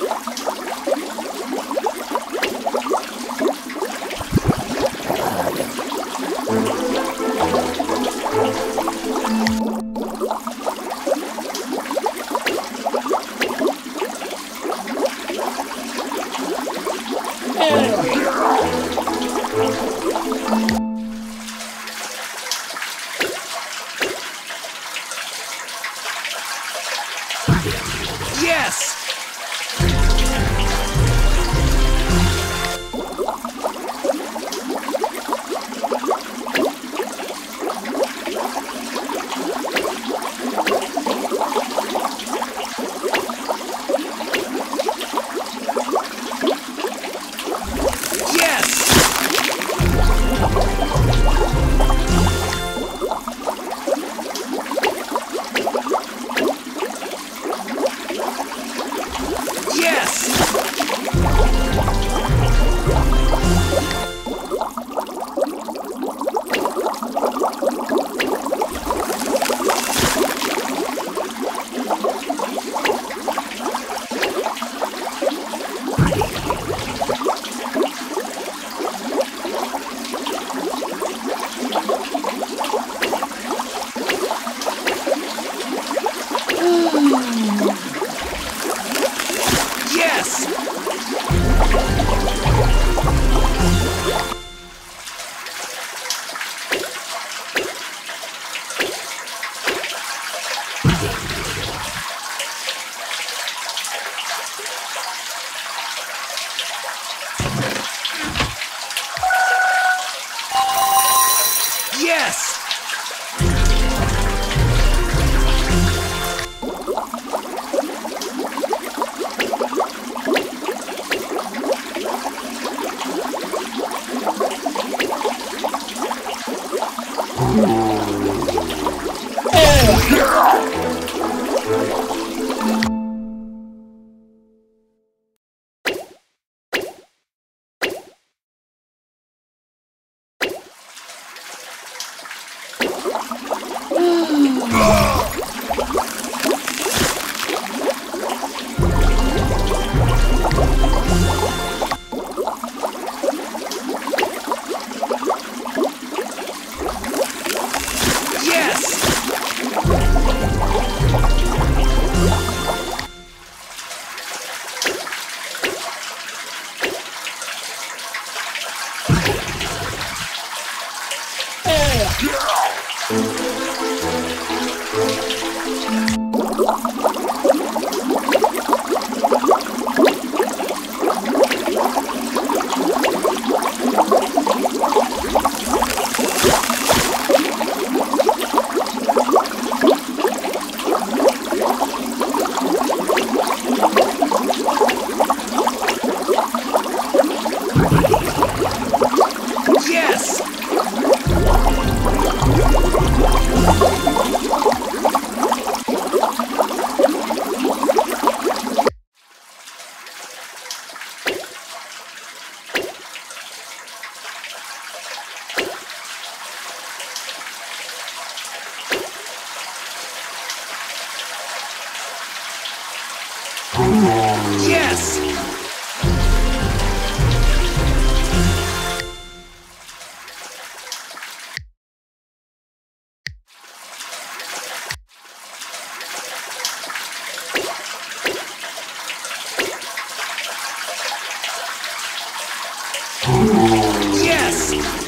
Música Yes! Oh. Yes! Yes!